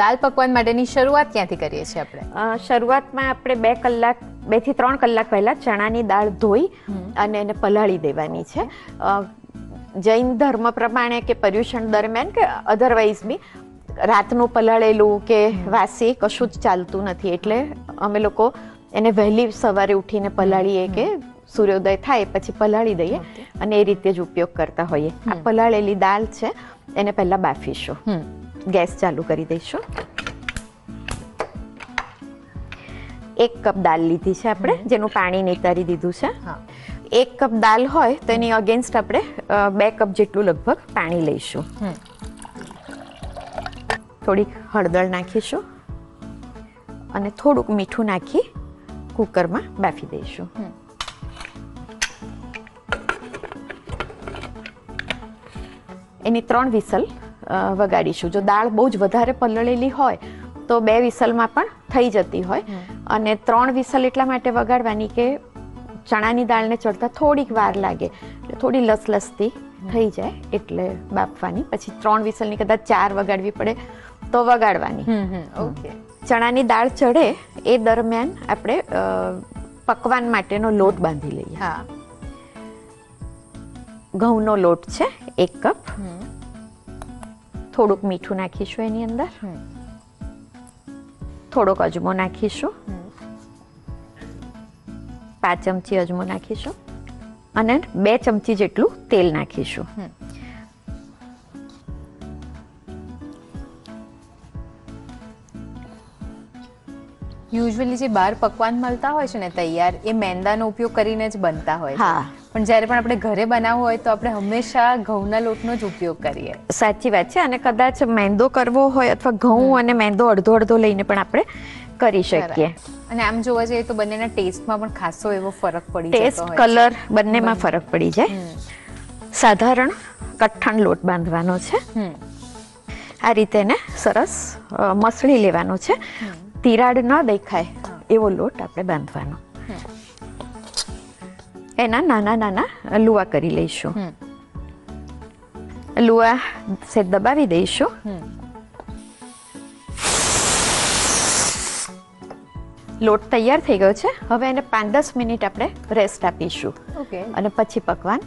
દાલ પકવાન માટેની શરૂઆત ક્યાંથી કરીએ છીએ આપણે? શરૂઆતમાં આપણે બે કલાક બેથી ત્રણ કલાક પહેલા ચણાની દાળ ધોઈ અને એને પલાળી દેવાની છે. જૈન ધર્મ પ્રમાણે કે પર્યુષણ દરમિયાન કે અધરવાઇઝ બી રાતનું પલાળેલું કે વાસી કશું જ ચાલતું નથી. એટલે અમે લોકો એને વહેલી સવારે ઉઠીને પલાળીએ કે સૂર્યોદય થાય પછી પલાળી દઈએ અને એ રીતે જ ઉપયોગ કરતા હોઈએ. આ પલાળેલી દાળ છે એને પહેલાં બાફીશું. ગેસ ચાલુ કરી દઈશું. એક કપ દાળ લીધી છે આપણે જેનું પાણી નીતારી દીધું છે. એક કપ દાળ હોય તો એની અગેન્સ્ટ આપણે બે કપ જેટલું લગભગ પાણી લઈશું. થોડીક હળદર નાખીશું અને થોડુંક મીઠું નાખી કુકરમાં બાફી દઈશું. એની ત્રણ વિસલ વગાડીશું. જો દાળ બહુ જ વધારે પલળેલી હોય તો બે વિસલમાં પણ થઈ જતી હોય. અને ત્રણ વિસલ એટલા માટે વગાડવાની કે ચણાની દાળને ચડતા થોડીક વાર લાગે. એટલે થોડી લસલસતી થઈ જાય એટલે બાફવાની. પછી ત્રણ વિસલની કદાચ ચાર વગાડવી પડે તો વગાડવાની. ઓકે. ચણાની દાળ ચડે એ દરમિયાન આપણે પકવાન માટેનો લોટ બાંધી લઈએ. હા. ઘઉંનો લોટ છે એક કપ. હમ. થોડુંક મીઠું નાખીશું એની અંદર. થોડોક અજમો નાખીશું. પાંચ ચમચી અજમો નાખીશું. અને બે ચમચી જેટલું તેલ નાખીશું. યુઝ્યુઅલી જે બહાર પકવાન મળતા હોય છે ને તૈયાર એ મેંદાનો ઉપયોગ કરીને જ બનતા હોય હા. પણ જ્યારે પણ આપણે ઘરે બનાવવું હોય તો આપણે હંમેશા ઘઉંના લોટનો જ ઉપયોગ કરીએ. સાચી વાત છે. અને કદાચ મેંદો કરવો હોય અથવા ઘઉં અને મેંદો અડધો અડધો લઈને પણ આપણે કરી શકીએ. અને આમ જોવા જઈએ તો બંનેના ટેસ્ટમાં પણ ખાસો એવો ફરક પડી ટેસ્ટ. કલર બંનેમાં ફરક પડી જાય. સાધારણ કઠણ લોટ બાંધવાનો છે. આ રીતે એને સરસ મસળી લેવાનો છે. તિરાડ ન દેખાય એવો લોટ આપણે બાંધવાનો. એના નાના નાના લુવા કરી લઈશું. લુવા સે દબાવી દઈશું. લોટ તૈયાર થઈ ગયો છે. હવે એને પાંચ દસ મિનિટ આપણે રેસ્ટ આપીશું. ઓકે. અને પછી પકવાન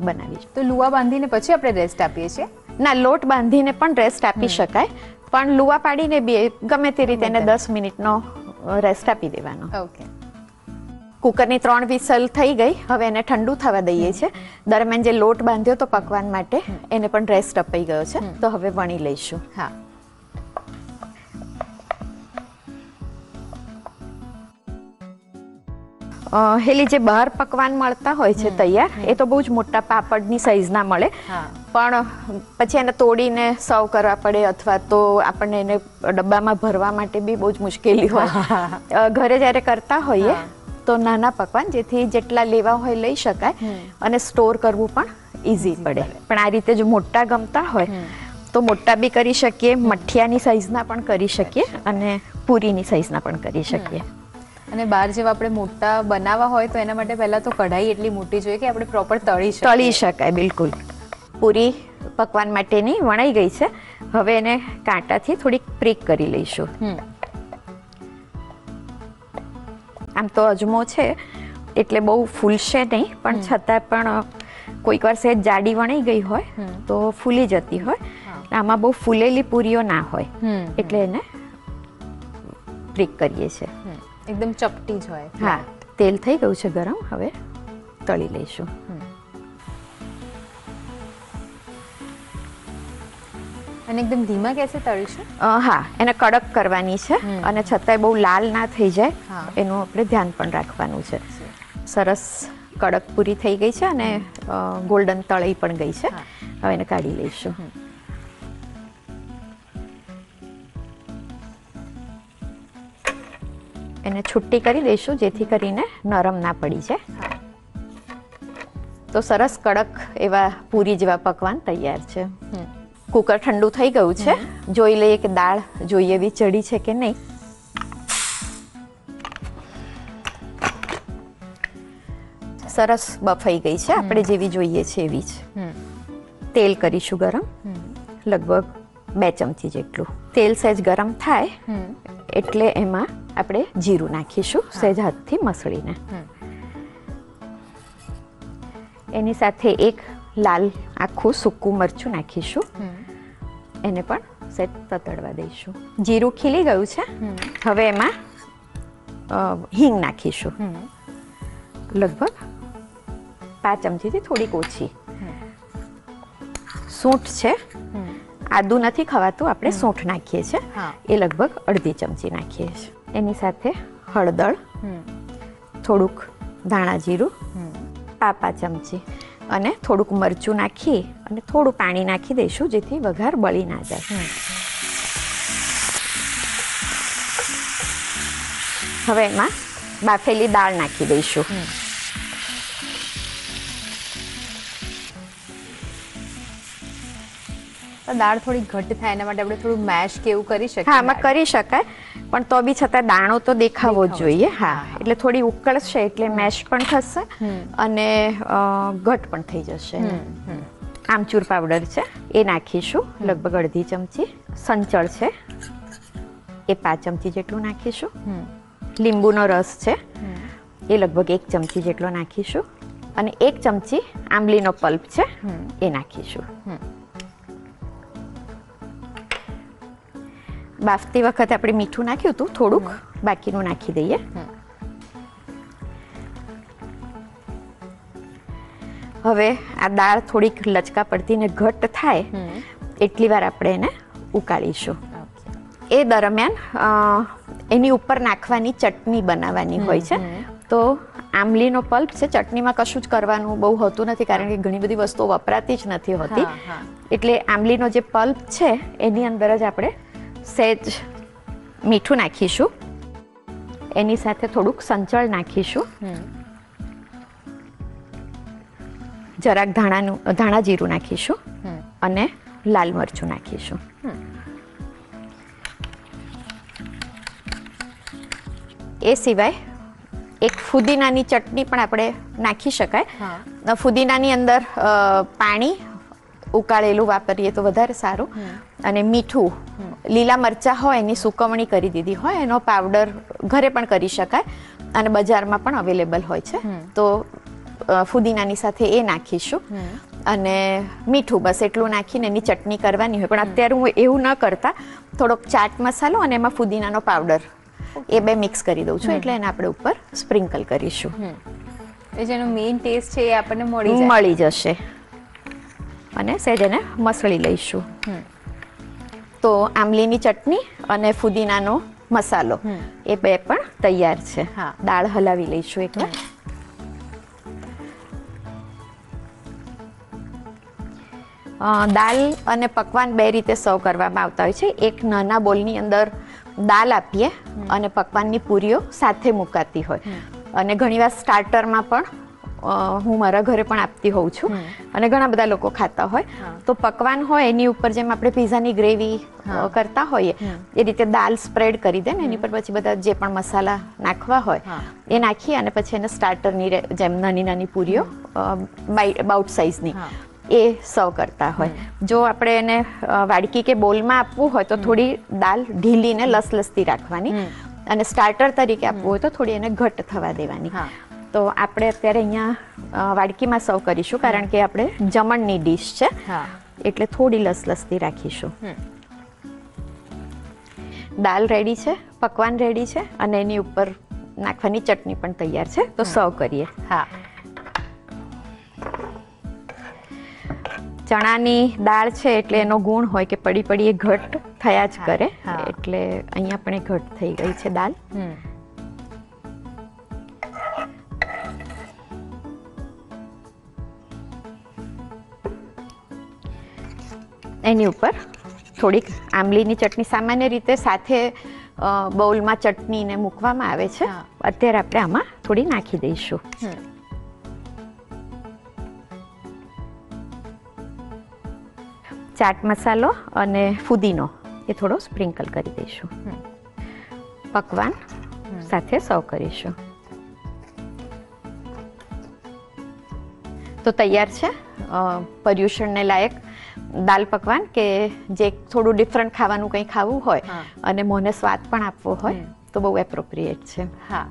બનાવીશું. તો લુવા બાંધીને પછી આપણે રેસ્ટ આપીએ છીએ? ના લોટ બાંધીને પણ રેસ્ટ આપી શકાય. પણ લુવા પાડીને બી ગમે તે રીતે એને દસ મિનિટનો રેસ્ટ આપી દેવાનો. ઓકે કુકરની ત્રણ વિસલ થઈ ગઈ. હવે એને ઠંડુ થવા દઈએ છે દરમિયાન જે લોટ બાંધ્યો તો પકવાન માટે એને પણ રેસ્ટ અપાઈ ગયો છે. તો હવે વણી લઈશું. હા. હેલી જે બહાર પકવાન મળતા હોય છે તૈયાર એ તો બહુ જ મોટા પાપડની સાઈઝના મળે. પણ પછી એને તોડીને સર્વ કરવા પડે અથવા તો આપણને એને ડબ્બામાં ભરવા માટે બી બહુ જ મુશ્કેલી હોય. ઘરે જ્યારે કરતા હોઈએ તો નાના પકવાન જેથી જેટલા લેવા હોય લઈ શકાય અને સ્ટોર કરવું પણ ઇઝી પડે. પણ આ રીતે જો મોટા ગમતા હોય તો મોટા બી કરી શકીએ મઠિયાની સાઈઝના પણ કરી શકીએ અને પૂરીની સાઈઝના પણ કરી શકીએ. અને બહાર જેવા આપણે મોટા બનાવવા હોય તો એના માટે પહેલા તો કઢાઈ એટલી મોટી જોઈએ કે આપણે પ્રોપર તળી તળી શકાય બિલકુલ. પૂરી પકવાન માટેની વણાઈ ગઈ છે. હવે એને કાંટાથી થોડીક પ્રિક કરી લઈશું. આમ તો અજમો છે એટલે બહુ ફૂલશે નહીં પણ છતાં પણ કોઈક વાર સહેજ જાડી વણાઈ ગઈ હોય તો ફૂલી જતી હોય. આમાં બહુ ફૂલેલી પૂરીઓ ના હોય. એટલે એને પ્રિક કરીએ છીએ. એકદમ ચપટી જ હોય હા તેલ થઈ ગયું છે ગરમ. હવે તળી લઈશું. અને એકદમ ધીમા કેસે તળીશું? હા એને કડક કરવાની છે અને છતાંય બહુ લાલ ના થઈ જાય. એનું આપણે ધ્યાન પણ રાખવાનું છે. સરસ કડક પૂરી થઈ ગઈ છે અને ગોલ્ડન તળી પણ ગઈ છે. હવે એને કાઢી લઈશું. એને છુટ્ટી કરી દઈશું જેથી કરીને નરમ ના પડી જાય. તો સરસ કડક એવા પૂરી જેવા પકવાન તૈયાર છે. કુકર ઠંડુ થઈ ગયું છે. જોઈ લઈએ કે દાળ જોઈએ એવી ચડી છે કે નહીં. સરસ બફાઈ ગઈ છે. આપણે જેવી જોઈએ છે એવી જ. તેલ કરીશું ગરમ. લગભગ બે ચમચી જેટલું. તેલ સહેજ ગરમ થાય. એટલે એમાં આપણે જીરું નાખીશું સહેજ હાથથી મસળીને. એની સાથે એક લાલ આખું સૂકું મરચું નાખીશું. એને પણ સેટ તતડવા દઈશું. જીરું ખીલી ગયું છે. હવે એમાં હિંગ નાખીશું. લગભગ પાંચ ચમચીથી થોડીક ઓછી. સૂંઠ છે. આદુ નથી ખવાતું આપણે સૂંઠ નાખીએ છીએ. એ લગભગ અડધી ચમચી નાખીએ છીએ. એની સાથે હળદર થોડુંક ધાણા જીરું હમ. પાપા ચમચી અને થોડુંક મરચું નાખી અને થોડું પાણી નાખી દઈશું જેથી વઘાર બળી ના જાય. હવે એમાં બાફેલી દાળ નાખી દઈશું. તો દાળ થોડી ઘટ થાય એના માટે આપણે થોડું મેશ કે એવું કરી શકીએ હા આમાં કરી શકાય. પણ તો બી છતાં દાણો તો દેખાવો જ જોઈએ. હા. એટલે થોડી ઉકળશે એટલે મેશ પણ થશે અને ઘટ પણ થઈ જશે. આમચૂર પાવડર છે એ નાખીશું. લગભગ અડધી ચમચી સંચળ છે એ પાંચ ચમચી જેટલું નાખીશું. લીંબુનો રસ છે એ લગભગ એક ચમચી જેટલો નાખીશું. અને એક ચમચી આંબલીનો પલ્પ છે. એ નાખીશું. બાફતી વખતે આપણે મીઠું નાખ્યું હતું થોડુંક બાકીનું નાખી દઈએ. હવે આ દાળ થોડીક લચકા પડતી ને ઘટ થાય એટલી વાર આપણે એને ઉકાળીશું. એ દરમિયાન એની ઉપર નાખવાની ચટણી બનાવવાની હોય છે. તો આંબલીનો પલ્પ છે ચટણીમાં કશું જ કરવાનું બહુ હોતું નથી કારણ કે ઘણી બધી વસ્તુઓ વપરાતી જ નથી હોતી. એટલે આંબલીનો જે પલ્પ છે એની અંદર જ આપણે સહેજ મીઠું નાખીશું. એની સાથે થોડુંક સંચળ નાખીશું. જરાક ધાણાનું ધાણા જીરું નાખીશું અને લાલ મરચું નાખીશું. એ સિવાય એક ફુદીનાની ચટણી પણ આપણે નાખી શકાય. ફુદીનાની અંદર પાણી ઉકાળેલું વાપરીએ તો વધારે સારું. અને મીઠું લીલા મરચાં હોય એની સુકવણી કરી દીધી હોય એનો પાવડર ઘરે પણ કરી શકાય અને બજારમાં પણ અવેલેબલ હોય છે. તો ફુદીનાની સાથે એ નાખીશું. અને મીઠું બસ એટલું નાખીને એની ચટણી કરવાની હોય. પણ અત્યારે હું એવું ન કરતા. થોડોક ચાટ મસાલો અને એમાં ફુદીનાનો પાવડર એ બે મિક્સ કરી દઉં છું. એટલે એને આપણે ઉપર સ્પ્રિંકલ કરીશું. એ જેનો મેઇન ટેસ્ટ છે એ આપણને મળી મળી જશે. અને સહેજ એને મસળી લઈશું. તો આંબલીની ચટણી અને ફુદીનાનો મસાલો. એ બે પણ તૈયાર છે. હા. દાળ હલાવી લઈશું એકવાર દાળ દાલ અને પકવાન બે રીતે સર્વ કરવામાં આવતા હોય છે. એક નાના બોલની અંદર દાલ આપીએ અને પકવાનની પૂરીઓ સાથે મુકાતી હોય. અને ઘણીવાર સ્ટાર્ટરમાં પણ હું મારા ઘરે પણ આપતી હોઉં છું. અને ઘણા બધા લોકો ખાતા હોય. તો પકવાન હોય એની ઉપર જેમ આપણે પીઝાની ગ્રેવી કરતા હોઈએ એ રીતે દાલ સ્પ્રેડ કરી દે ને એની પર પછી બધા જે પણ મસાલા નાખવા હોય એ નાખી અને પછી એને સ્ટાર્ટરની જેમ નાની નાની પૂરીઓ બાઉટ સાઇઝની એ સર્વ કરતા હોય. જો આપણે એને વાડકી કે બોલમાં આપવું હોય તો થોડી દાલ ઢીલીને લસલસતી રાખવાની અને સ્ટાર્ટર તરીકે આપવું હોય તો થોડી એને ઘટ થવા દેવાની. તો આપણે અત્યારે અહીંયા વાડકીમાં સર્વ કરીશું કારણ કે આપણે જમણની ડીશ છે. એટલે થોડી લસલસતી રાખીશું. દાલ રેડી છે પકવાન રેડી છે અને એની ઉપર નાખવાની ચટણી પણ તૈયાર છે. તો સર્વ કરીએ. હા. ચણાની દાળ છે એટલે એનો ગુણ હોય કે પડી પડી એ ઘટ થયા જ કરે. એટલે અહીંયા પણ એ ઘટ થઈ ગઈ છે દાળ. એની ઉપર થોડીક આંબલીની ચટણી સામાન્ય રીતે સાથે બાઉલમાં ચટણીને મૂકવામાં આવે છે. અત્યારે આપણે આમાં થોડી નાખી દઈશું. ચાટ મસાલો અને ફુદીનો એ થોડો સ્પ્રિંકલ કરી દઈશું. પકવાન સાથે સર્વ કરીશું. તો તૈયાર છે? પર્યુષણને લાયક દાલ પકવાન કે જે થોડું ડિફરન્ટ ખાવાનું કંઈ ખાવું હોય અને મોંને સ્વાદ પણ આપવો હોય તો બહુ એપ્રોપ્રિએટ છે. હા.